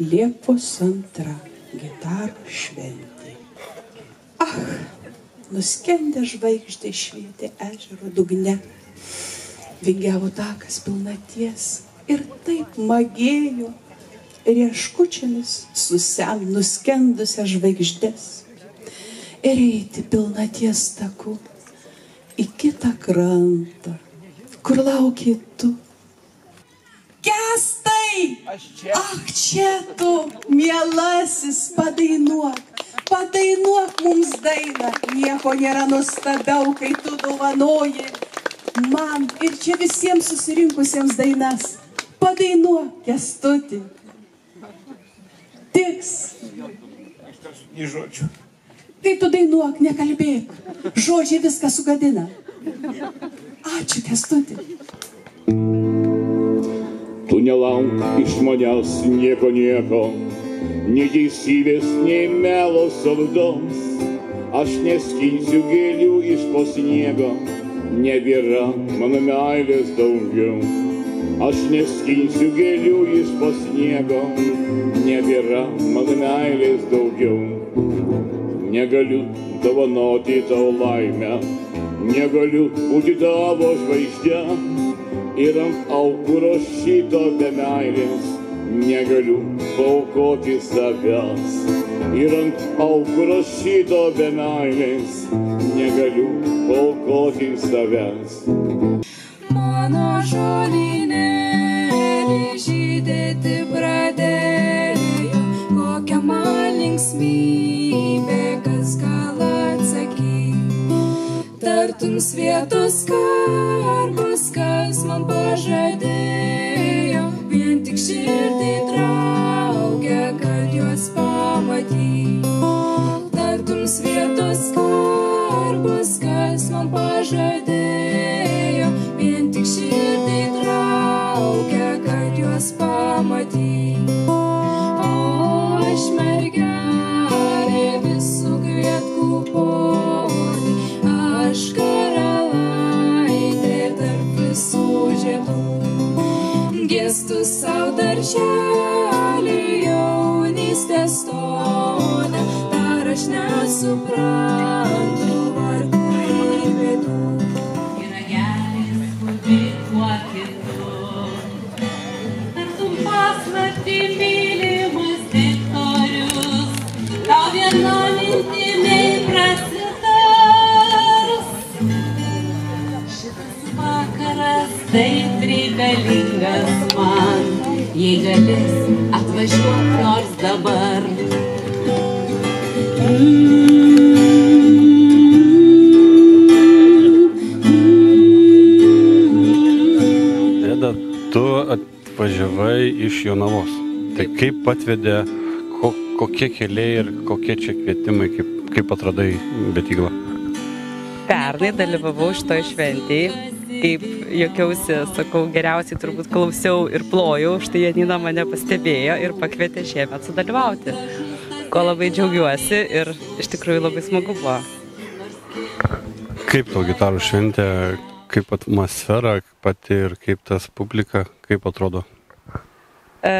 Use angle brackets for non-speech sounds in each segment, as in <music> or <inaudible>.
Liepos antra gitarų šventė. Ach, nuskendę žvaigždė švietė ežero dugne. Vingiavo takas pilnaties ir taip magėjo rieškučiamis susem nuskendusią žvaigždės. Ir eiti pilnaties taku į kitą krantą, kur laukia tu. Čia. Ach, čia tu, mielasis, padainuok, padainuok mums dainą. Nieko nėra nuostabiau, kai tu dovanoji man ir čia visiems susirinkusiems dainas. Padainuok, kestutį. Tiks. Į žodžių. Tai tu dainuok, nekalbėk. Žodžiai viską sugadina. Ačiū, kestutį. Tu nelauk iš manęs nieko nieko, nei teisybės, nei melo saldos. Aš neskinsiu gėlių iš po sniego, nebėra mano meilės daugiau. Aš neskinsiu gėlių iš po sniego, nebėra mano meilės daugiau. Negaliu dovanoti tau laimę, negaliu būti tavo žvaigždė ir ant aukuro šito be meilės negaliu paukoti savęs. Ir ant aukuro šito be meilės negaliu paukoti savęs. Mano žolinėlį žydėti pradėjo, kokia man linksmybė, kas gal atsakyti. Tartum svietos karbos, savo darželį jaunystės toną, dar aš nesuprantu vargų ir bėdų. Yra geras būti tuo kitu. Tartum paslapti mylimas diktorius, tau viena mintimiai prasitars. Šitas vakaras taip reikalingas man, jei galės atvažiuok nors dabar. Reda, tu atvažiavai iš Jonavos. Tai kaip atvedė, ko, kokie keliai ir kokie čia kvietimai, kaip, kaip atradai Betyglą? Pernai dalyvavau šitoj šventėje, kaip jokiausi, sakau, geriausiai turbūt klausiau ir plojau, štai Janina mane pastebėjo ir pakvietė šiemet sudalyvauti. Ko labai džiaugiuosi ir iš tikrųjų labai smagu buvo. Kaip tau gitarų šventė, kaip atmosfera pati ir kaip tas publika, kaip atrodo? E,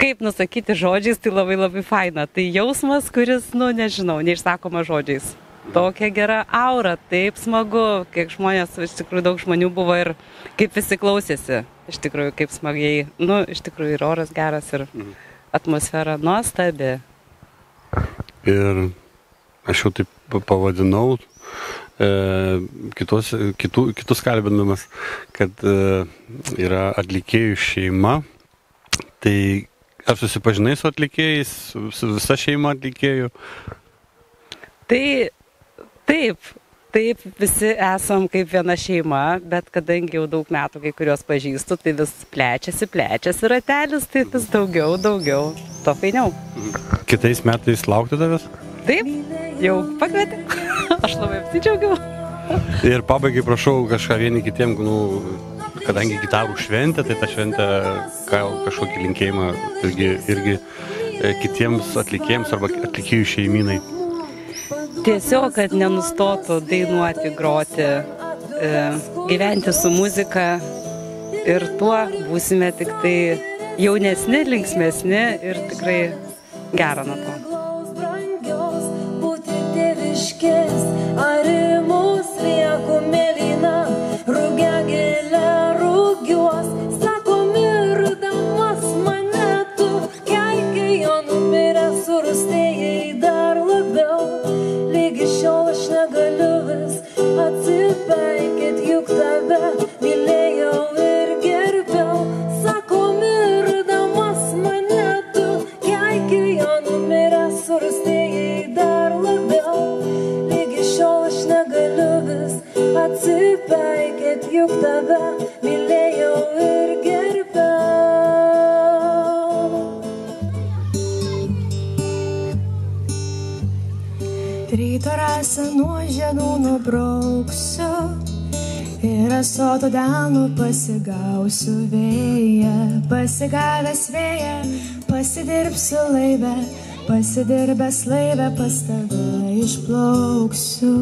kaip nusakyti žodžiais, tai labai labai faina. Tai jausmas, kuris, nu nežinau, neišsakoma žodžiais. Tokia gera aura, taip smagu, kiek žmonės, iš tikrųjų daug žmonių buvo ir kaip visi klausėsi, iš tikrųjų kaip smagiai, nu, iš tikrųjų ir oras geras ir atmosfera nuostabi. Ir aš jau taip pavadinau e, kitos, kitų, kitus kalbinamas, kad e, yra atlikėjų šeima. Tai ar susipažinai su atlikėjais, su visa šeima atlikėjų? Tai taip, taip, visi esam kaip viena šeima, bet kadangi jau daug metų kai kuriuos pažįstu, tai vis plečiasi, plečiasi ratelis, tai vis daugiau, daugiau, to fainiau. Kitais metais laukti tavęs? Taip, jau pakvietė. <laughs> Aš labai apsidžiaugiau. Ir pabaigai prašau kažką vieni kitiem, nu, kadangi gitarų šventė, tai ta šventė gal kažkokį linkėjimą irgi, irgi e, kitiems atlikėjams arba atlikėjų šeiminai. Tiesiog, kad nenustotų dainuoti, groti, e, gyventi su muzika ir tuo būsime tik tai jaunesni, linksmesni ir tikrai gera nuo to. Ar į mus ir asoto delnų pasigausiu vėją, pasigavęs vėją, pasidirbsiu laivę, pasidirbęs laivę pas tave išplauksiu.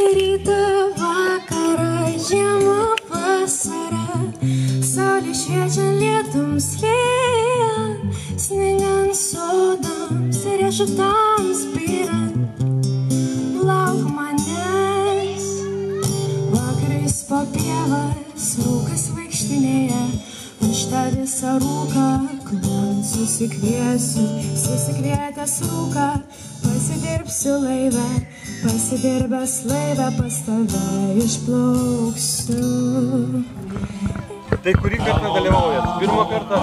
Rytą vakarą, žiemą vasarą, saulė šviečia lietums lyjant, sningant sodams ir riešutams byrant. Susikviesiu, susikvietęs rūką, pasidirbsiu laivę, pasidirbęs laivę pas tave išplauksiu. Tai kurį kartą dalyvaujat? Pirmą kartą?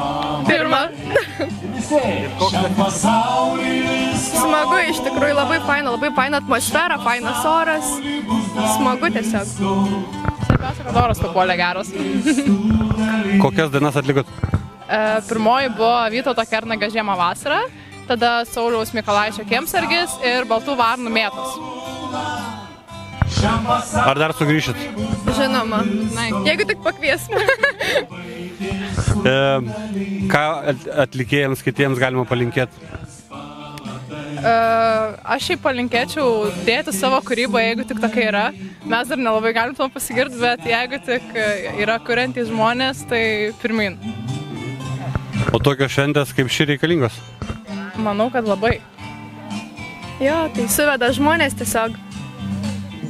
Koks Smagu iš tikrųjų, labai faina, labai faina atmosfera, fainas oras. Smagu tiesiog. Svarbiausia, kad oras papuolė geras. Kokias dainas atlikot? E, Pirmoji buvo Vytauto Kernagio žiemą vasarą, tada Sauliaus Mikolaičio kiemsargis ir Baltų varnų mėtos. Ar dar sugrįšit? Žinoma, jeigu tik pakviesime. E, ką at- atlikėjams kitiems galima palinkėti? E, Aš šiaip palinkėčiau dėti savo kūrybą, jeigu tik tokia yra. Mes dar nelabai galim to pasigirti, bet jeigu tik e, yra kuriantys žmonės, tai pirmin. O tokios šventės kaip ši reikalingos? Manau, kad labai. Jo, tai suveda žmonės tiesiog.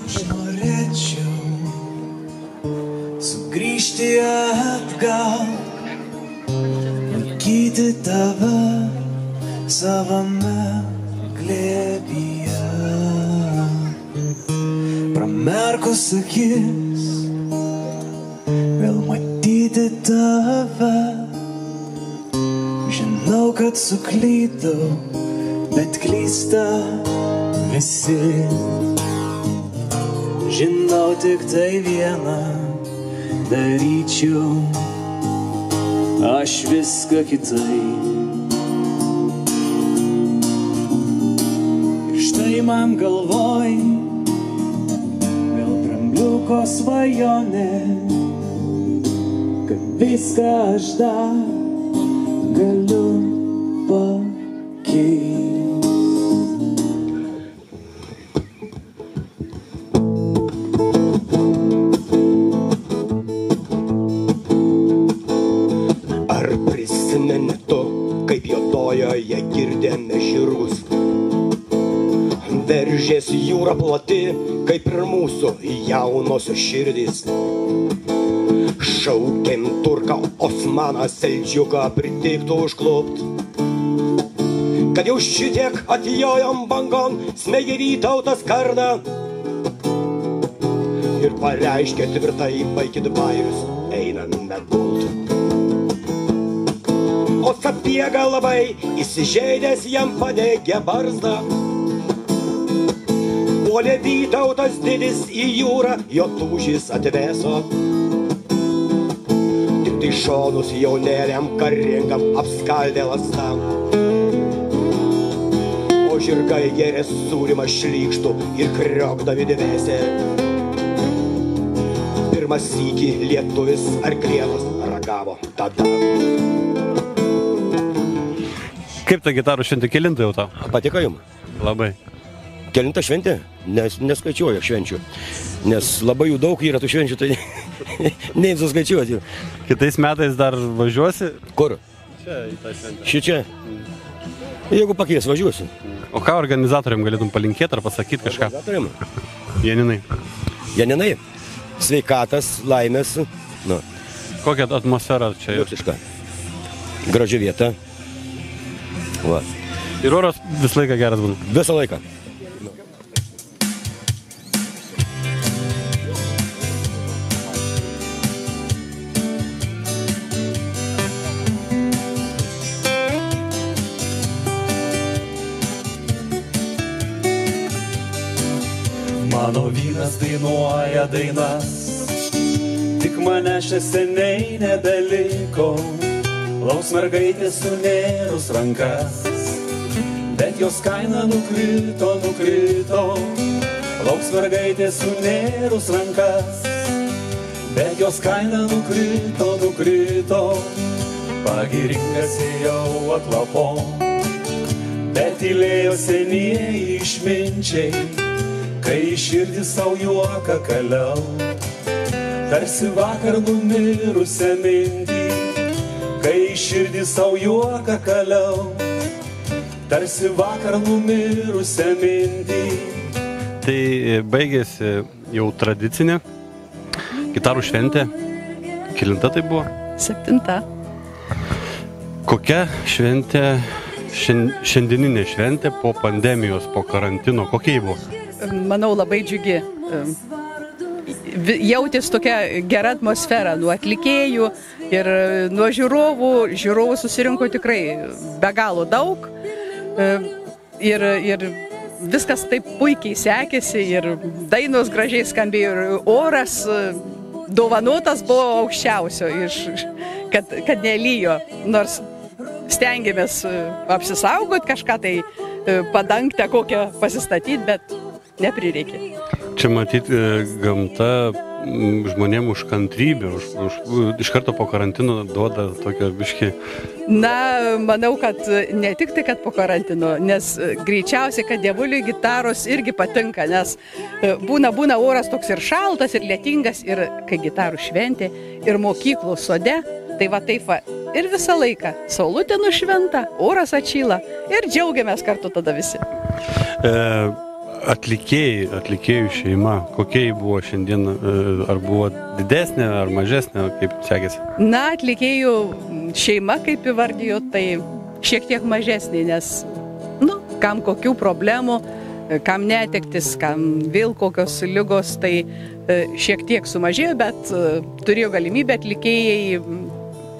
Aš norėčiau sugrįžti atgal, laikyti tave savame glėbyje. Pramerkus akis, vėl matyti tave. Kad suklydau, bet klysta visi. Žinau tik tai vieną daryčiau, aš viską kitaip. Ir štai man galvoj, vėl drambliuko svajonė, kad viską aš dar galiu juodojoje girdėme žirgus? Veržėsi jūra plati, kaip ir mūsų jaunosios širdys. Šaukėm turką Osmaną Seldžiuką pritiktų užklupt. Kad jau šitiek atjojom bangon, smegi vytautas kardą. Ir pareiškė tvirtai, baikit bajus, einame gult. O sapiega labai įsižeidęs jam padegė barzdą. Puolė vytautas didis į jūrą, jo tūžis atveso. Tai šonus jaunėliam karingam apskaldė lastam. O žirgai gėrė sūrimą šlykštų ir kriokdami dvėsė. Pirmas sykį lietuvis arklienas ragavo tada. Kaip ta gitarų šventė kilinta jau tau? Patiko jums? Labai. Kelinta šventė? Nes, neskaičiuoju švenčių. Nes labai jų daug yra tų švenčių, tai <laughs> neim suskaičiuoti. Kitais metais dar važiuosi? Kur? Čia į tą šventę. Ši čia? Jeigu pakvies, važiuosiu. O ką organizatoriam galėtum palinkėti ar pasakyti kažką? Organizatoriam? Janinai. Janinai, sveikatas, laimės. Nu, Kokią atmosferą čia yra? Liuksiška. Graži vieta. Va. Ir oras visą laiką geras būna. Visą laiką. Mano vyras dainuoja dainas, tik mane čia seniai nebeliko. Lauks mergaitė sunėrus rankas, bet jos kaina nukrito, nukrito. Lauks mergaitė sunėrus rankas, bet jos kaina nukrito, nukrito. Pagiringas jau atlapo, bet tylėjo senieji išminčiai kai širdį savo juoką kaliau, tarsi vakar numirusią mintį, kai širdį savo juoką kaliau, tarsi vakar numirusią mintį. Tai e, baigėsi jau tradicinė gitarų šventė. Kilinta tai buvo? Septinta. Kokia šventė, šian- šiandieninė šventė po pandemijos, po karantino, kokia ji buvo? Manau, labai džiugi. Jautės tokia gera atmosfera nuo atlikėjų ir nuo žiūrovų. Žiūrovų susirinko tikrai be galo daug. E, Ir, ir viskas taip puikiai sekėsi ir dainos gražiai skambėjo ir oras e, dovanotas buvo aukščiausio, iš, kad, kad nelyjo. Nors stengiamės e, apsisaugot kažką tai e, padangtę kokią pasistatyti, bet neprireikė. Čia matyti gamta m, žmonėm už kantrybę, už, už, iš karto po karantino duoda tokią biški. Na, manau, kad ne tik tai, kad po karantino, nes e, greičiausiai, kad dievuliui gitaros irgi patinka, nes e, būna, būna oras toks ir šaltas, ir lietingas, ir kai gitarų šventė, ir mokyklų sode, tai va taip va. Ir visą laiką saulutė nušventa, oras atšyla ir džiaugiamės kartu tada visi. E, atlikėjai, atlikėjų šeima, kokia ji buvo šiandien, e, ar buvo didesnė, ar mažesnė, kaip sekėsi? Na, atlikėjų šeima, kaip įvardijo, tai šiek tiek mažesnė, nes, nu, kam kokių problemų, kam netektis, kam vėl kokios lygos, tai e, šiek tiek sumažėjo, bet e, turėjo galimybę atlikėjai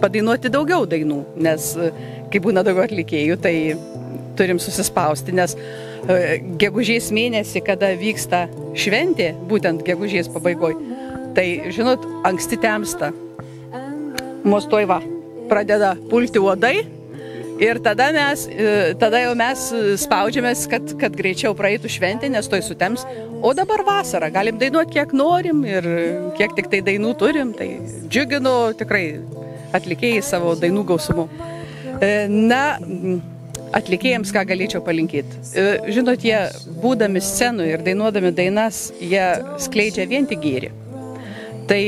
padainuoti daugiau dainų, nes kai būna daugiau atlikėjų, tai turim susispausti, nes e, gegužės mėnesį, kada vyksta šventė, būtent gegužės pabaigoje, tai, žinot, anksti temsta. Mostoj va, pradeda pulti uodai ir tada, mes, e, tada jau mes spaudžiamės, kad, kad greičiau praeitų šventė, nes toj sutems. O dabar vasara, galim dainuoti kiek norim ir kiek tik tai dainų turim, tai džiuginu tikrai atlikėjai savo dainų gausumu. E, Na, atlikėjams ką galėčiau palinkėti. E, Žinot, jie būdami scenoje ir dainuodami dainas, jie skleidžia vien tik gėrį. Tai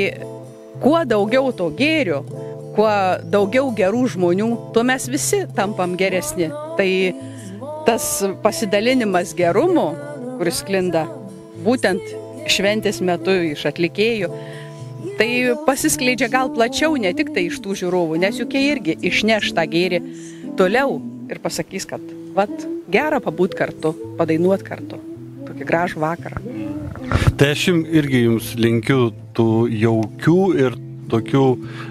kuo daugiau to gėrio, kuo daugiau gerų žmonių, tuo mes visi tampam geresni. Tai tas pasidalinimas gerumu, kuris sklinda būtent šventės metu iš atlikėjų, tai pasiskleidžia gal plačiau ne tik tai iš tų žiūrovų, nes juk jie irgi išneš tą gėrį toliau ir pasakys, kad vat, gera pabūt kartu, padainuot kartu. Tokį gražų vakarą. Tai aš jums irgi jums linkiu tų jaukių ir tokių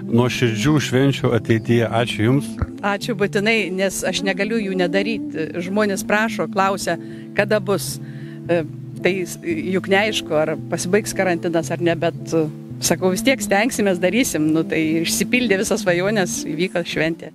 nuoširdžių švenčių ateityje. Ačiū Jums. Ačiū būtinai, nes aš negaliu jų nedaryti. Žmonės prašo, klausia, kada bus. E, Tai juk neaišku, ar pasibaigs karantinas ar ne, bet e, sakau, vis tiek stengsimės, darysim. Nu, tai išsipildė visas svajonės, įvyko šventė.